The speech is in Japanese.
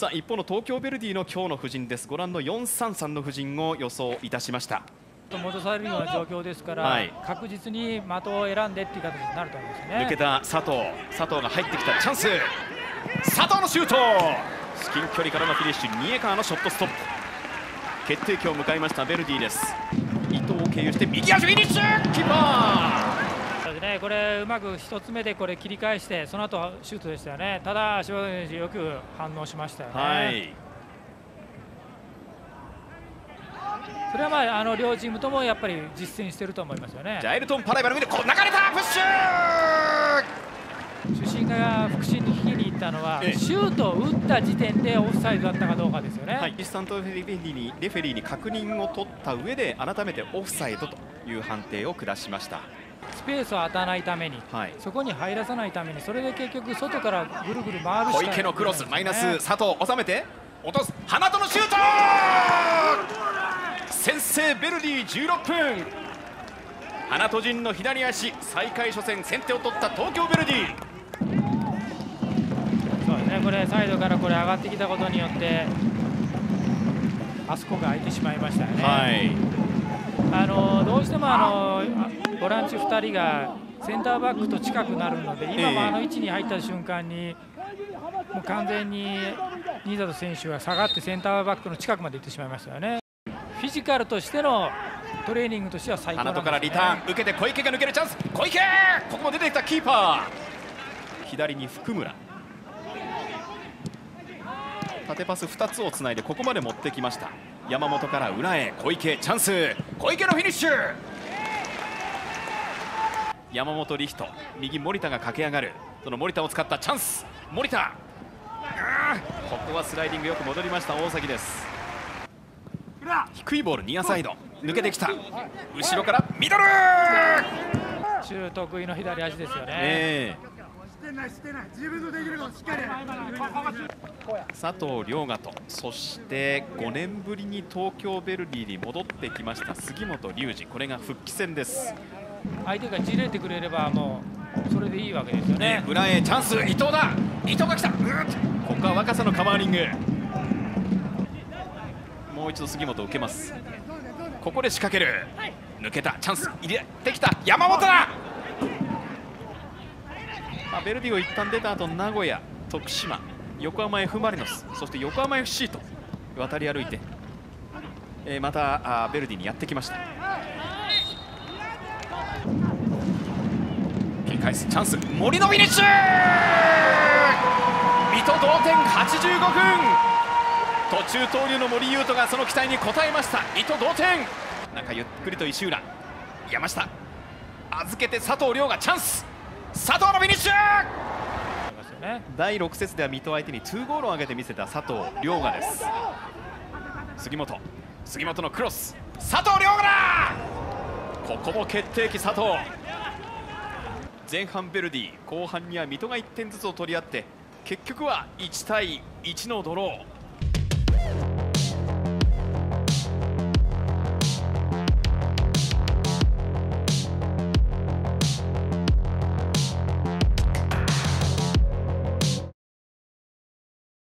さあ一方の東京ヴェルディの今日の布陣です。ご覧の433の布陣を予想いたしました。戻されるような状況ですから、はい、確実に的を選んでっていう形になると思いますね。抜けた佐藤。佐藤が入ってきたチャンス。佐藤のシュート。至近距離からのフィニッシュ。三重川のショットストップ。決定機を迎えましたベルディです。伊藤を経由して右足フィニッシュ。キーパーね、これうまく1つ目でこれ切り返してその後シュートでしたよね。ただ柴田選手よく反応しましたよね、はい、それはまああの両チームともやっぱり実践していると思いますよね。ジャイルトンパライバル見てこう流れた！プッシュ主審が副審に聞きに行ったのは、ええ、シュートを打った時点でオフサイドだったかどうかですよね。はい、アシスタントレフェリーにレフェリーに確認を取った上で改めてオフサイドという判定を下しました。スペースを与えないために、はい、そこに入らさないためにそれで結局外からぐるぐる回るしか、ね、小池のクロスマイナス佐藤収めて落とす花とのシュート先制ベルディ16分。花と陣の左足再開初戦先手を取った東京ベルディ。ね、これサイドからこれ上がってきたことによってあそこが空いてしまいましたよね。はい、あのどうしてもあのボランチ2人がセンターバックと近くなるので今もあの位置に入った瞬間にもう完全に新里選手は下がってセンターバックの近くまで行ってしまいましたよね。フィジカルとしてのトレーニングとしては最高ね、からリターン受けて小池が抜けるチャンス小池！ここも出てきたキーパー。左に福村。縦パス2つをつないでここまで持ってきました。山本から裏へ小池チャンス。小池のフィニッシュ山本リヒト。右森田が駆け上がる。その森田を使ったチャンス。森田!ここはスライディングよく戻りました。大崎です。低いボールニアサイド。抜けてきた。後ろからミドル!中得意の左足ですよね、え。ー佐藤涼河とそして5年ぶりに東京ヴェルディに戻ってきました杉本龍二。これが復帰戦です相手がじれてくれればもうそれでいいわけですよね、ね、裏へチャンス伊藤だ。伊藤が来た。ここは若さのカバーリングもう一度杉本受けます。ここで仕掛ける。抜けた。チャンス入れてきた。山本だ。まあ、ベルディを一旦出た後名古屋、徳島、横浜 F・ マリノス。そして横浜 FC と渡り歩いて、えー、またあベルディにやってきました切り返すチャンス。森のフィニッシュ!水戸同点85分。途中投入の森優斗がその期待に応えました。水戸同点。中ゆっくりと石浦。山下。預けて佐藤亮がチャンス。佐藤のフィニッシュ!第6節では水戸相手に2ゴールを挙げて見せた佐藤涼河です。杉本。杉本のクロス。佐藤涼河だ!ここも決定機佐藤前半ベルディ後半には水戸が1点ずつを取り合って結局は1対1のドロー。